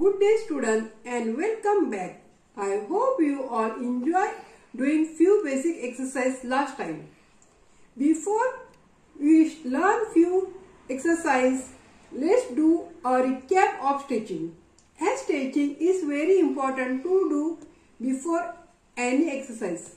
Good day student and welcome back. I hope you all enjoy doing few basic exercise last time. Before we learn few exercise, let's do a recap of stretching. As stretching is very important to do before any exercise.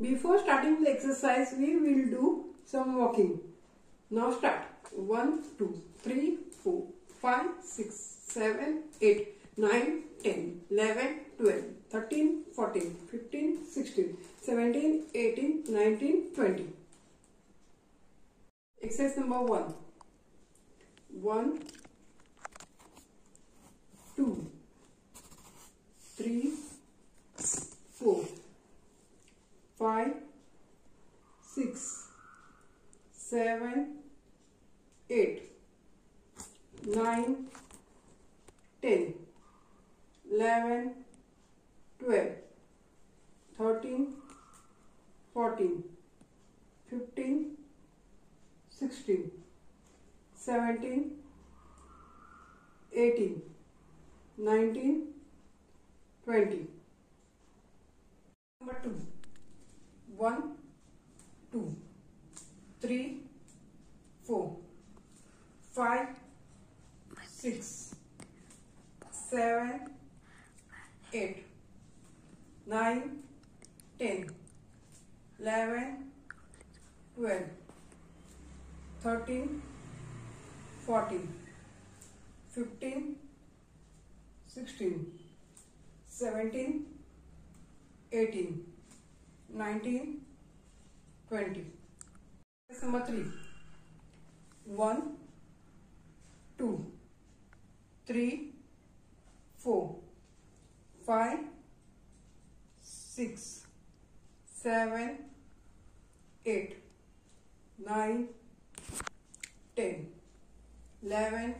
Before starting the exercise, we will do some walking. Now start. 1, 2, 3, 4, 5, 6, 7, 8, 9, 10, 11, 12, 13, 14, 15, 16, 17, 18, 19, 20. Exercise number 1. 1, 2, 3, 4, 5, 6, 7, 8, 9, 10, 11, 12, 13, 14, 15, 16, 17, 18, 19, 20. Number 2. 1, 2, 3, 4, 5, 6, 7, 8, 9, 10, 11, 12, 13, 14, 15, 16, 17, 18, 19, 20. Number 3. 1, 2, 3, 4, 5, 6, 7, 8, 9, 10, 11,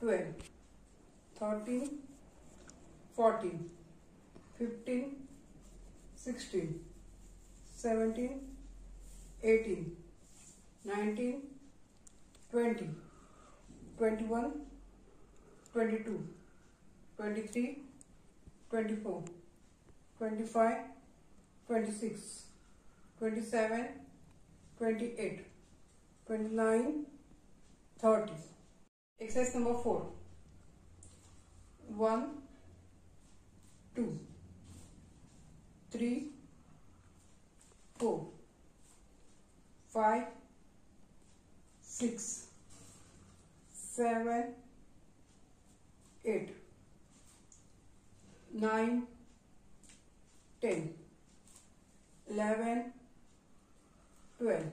12, 13, 14, 15, 16, 17, 18, 19, 20, 21, 22, 23, 24, 25, 26, 27, 28, 29, 30. Exercise number 4. 1, 2, 3, 4, 5, 6, 7, 8, 9, 10, 11, 12,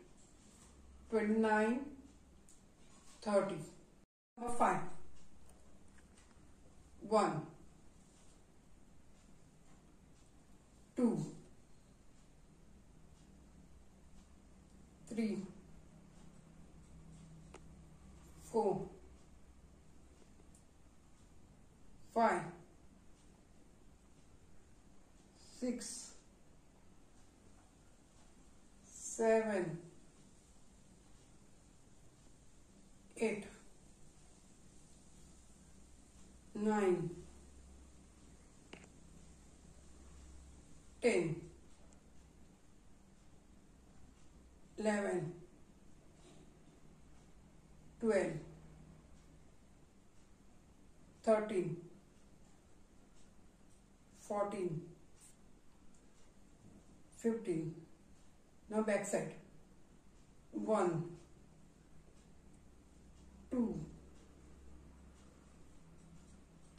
29, 30. Number 5. 1, 2, 3, 4, 5, 6, 7, 8, 9, 10, 11, 12, 13, 14, 15. Now back side. 1, 2,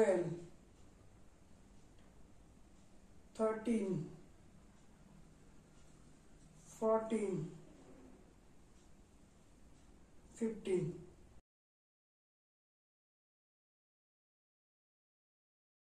12, 13, 14 15